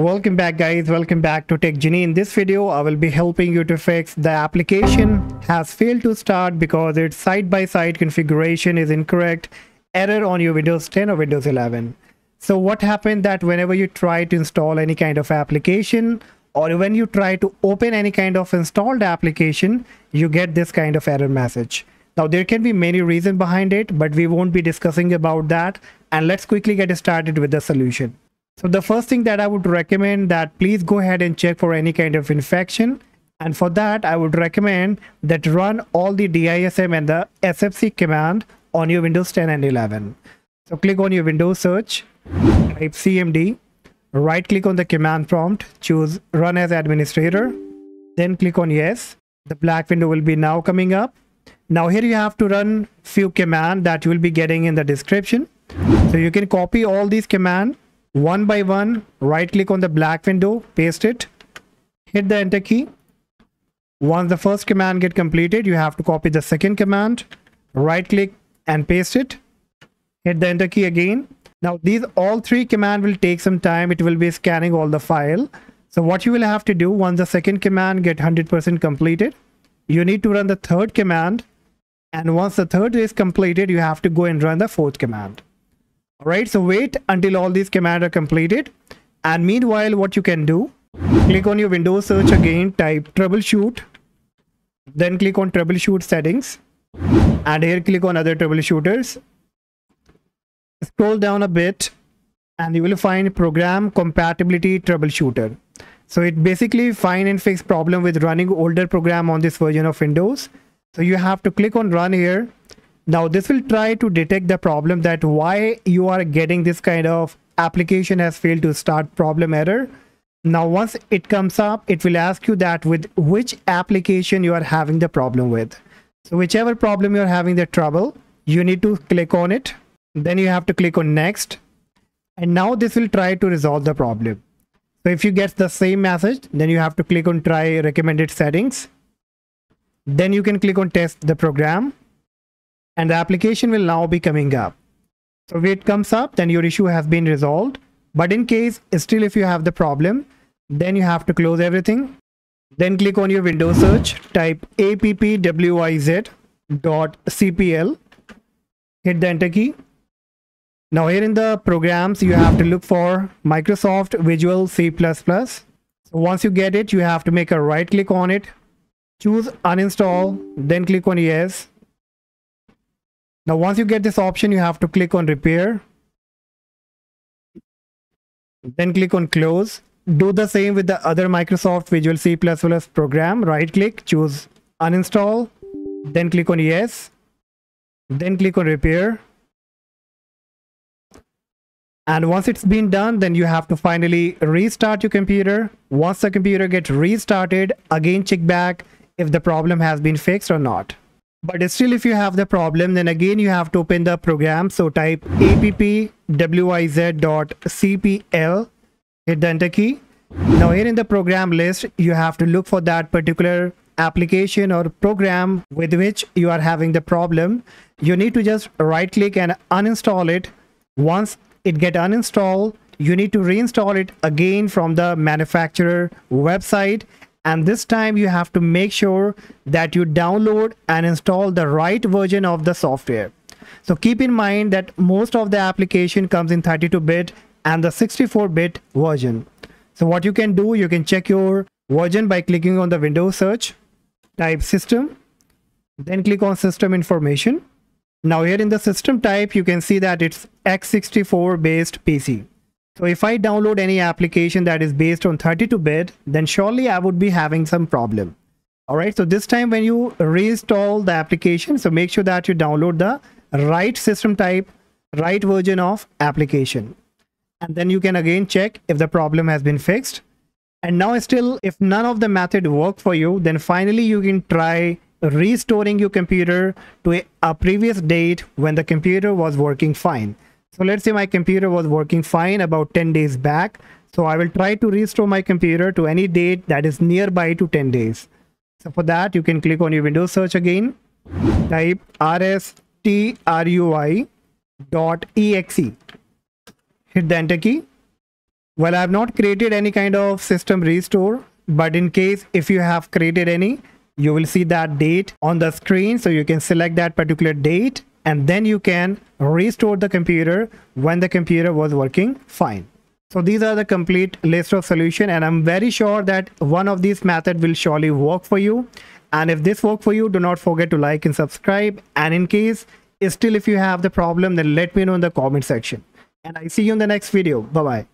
Welcome back guys, welcome back to Tech Gene. In this video, I will be helping you to fix the application has failed to start because its side-by-side -side configuration is incorrect, error on your Windows 10 or Windows 11. So what happened that whenever you try to install any kind of application or when you try to open any kind of installed application, you get this kind of error message. Now there can be many reasons behind it, but we won't be discussing about that. And let's quickly get started with the solution. So the first thing that I would recommend that please go ahead and check for any kind of infection. And for that, I would recommend that run all the DISM and the SFC command on your Windows 10 and 11. So click on your Windows search, type CMD, right click on the command prompt, choose run as administrator, then click on yes. The black window will be now coming up. Now here you have to run few command that you will be getting in the description. So you can copy all these command one by one, right click on the black window, paste it, hit the enter key. Once the first command get completed, you have to copy the second command, right click and paste it, hit the enter key again. Now these all three command will take some time. It will be scanning all the file. So what you will have to do once the second command get 100% completed, you need to run the third command. And once the third is completed, you have to go and run the fourth command. All right, so wait until all these commands are completed. And meanwhile, what you can do, click on your Windows search again, type troubleshoot, then click on troubleshoot settings. And here click on other troubleshooters. Scroll down a bit and you will find program compatibility troubleshooter. So it basically find and fix problem with running older program on this version of Windows. So you have to click on run here. Now this will try to detect the problem that why you are getting this kind of application has failed to start problem error. Now once it comes up, it will ask you that with which application you are having the problem with. So whichever problem you're having the trouble, you need to click on it. Then you have to click on next. And now this will try to resolve the problem. So if you get the same message, then you have to click on try recommended settings. Then you can click on test the program and the application will now be coming up. So if it comes up, then your issue has been resolved. But in case still if you have the problem, then you have to close everything. Then click on your Windows search, type appwiz.cpl, hit the enter key now here in the programs, you have to look for Microsoft Visual C++. So once you get it, you have to make a right click on it, choose uninstall, then click on yes. Now once you get this option, you have to click on repair. Then click on close. Do the same with the other Microsoft Visual C++ program. Right click, choose uninstall, then click on yes. Then click on repair and once it's been done, then you have to finally restart your computer. Once the computer gets restarted, again check back if the problem has been fixed or not. But still, if you have the problem, then again you have to open the program. So type appwiz.cpl, hit the enter key. Now here in the program list, you have to look for that particular application or program with which you are having the problem. You need to just right click and uninstall it. Once it get uninstalled you need to reinstall it again from the manufacturer website and this time you have to make sure that you download and install the right version of the software. So keep in mind that most of the application comes in 32-bit and the 64-bit version. So what you can do you can check your version by clicking on the windows search type system then click on system information. Now here in the system type, you can see that it's x64 based PC. So if I download any application that is based on 32-bit, then surely I would be having some problem. All right, so this time when you reinstall the application, so make sure that you download the right system type, right version of application. And then you can again check if the problem has been fixed. And now still, if none of the method work for you, then finally you can try restoring your computer to a, a, previous date when the computer was working fine. So let's say my computer was working fine about 10 days back. So I will try to restore my computer to any date that is nearby to 10 days. So for that, you can click on your Windows search again, type rstrui.exe, hit the enter key. well i have not created any kind of system restore but in case if you have created any you will see that date on the screen so you can select that particular date and then you can restore the computer when the computer was working fine. So these are the complete list of solution and i'm very sure that one of these method will surely work for you. And if this worked for you do not forget to like and subscribe. And in case still if you have the problem then let me know in the comment section. And i see you in the next video. Bye bye